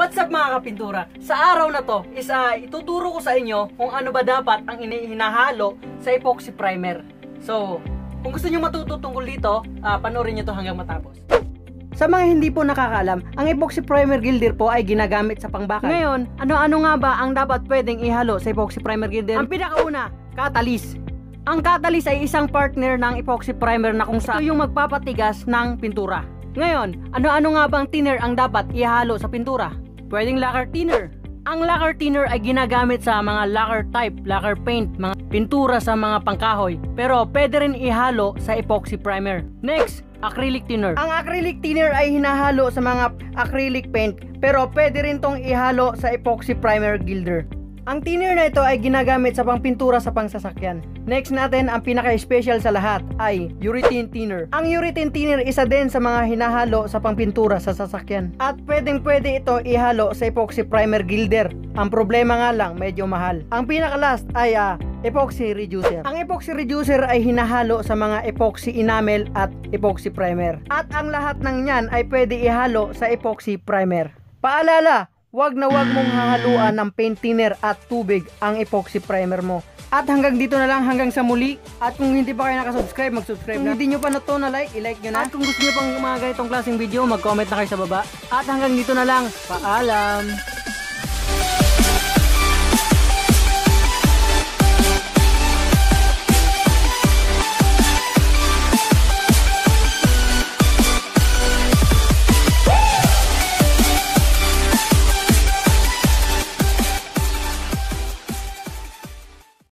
What's up mga kapintura? Sa araw na to is ah, ituturo ko sa inyo kung ano ba dapat ang ini- hinahalo sa epoxy primer. So, kung gusto nyo matuto tungkol dito, ah, panoorin nyo to hanggang matapos. Sa mga hindi po nakakaalam, ang epoxy primer gilder po ay ginagamit sa pangbakal. Ngayon, ano-ano nga ba ang dapat pwedeng ihalo sa epoxy primer gilder? Ang pinakauna, catalyst. Ang catalyst ay isang partner ng epoxy primer na kung saan ito yung magpapatigas ng pintura. Ngayon, ano-ano nga bang thinner ang dapat ihalo sa pintura? Pwedeng lacquer thinner. Ang lacquer thinner ay ginagamit sa mga lacquer type, lacquer paint, mga pintura sa mga pangkahoy. Pero pwede rin ihalo sa epoxy primer. Next, acrylic thinner. Ang acrylic thinner ay hinahalo sa mga acrylic paint pero pwede rin tong ihalo sa epoxy primer gilder. Ang thinner na ito ay ginagamit sa pangpintura sa pangsasakyan. Next natin, ang pinaka-special sa lahat ay urethane thinner. Ang urethane thinner isa din sa mga hinahalo sa pangpintura sa sasakyan. At pwedeng pwede ito ihalo sa epoxy primer gilder. Ang problema nga lang, medyo mahal. Ang pinaka-last ay ah, epoxy reducer. Ang epoxy reducer ay hinahalo sa mga epoxy enamel at epoxy primer. At ang lahat ng yan ay pwede ihalo sa epoxy primer. Paalala, Huwag na huwag mong hahaluan ng paint thinner at tubig ang epoxy primer mo. At hanggang dito na lang hanggang sa muli. At kung hindi pa kayo nakasubscribe, mag-subscribe na. Kung hindi nyo pa na to na like, i-like nyo na. At kung gusto nyo pang mga ganitong klaseng video, mag-comment na kayo sa baba. At hanggang dito na lang. Paalam!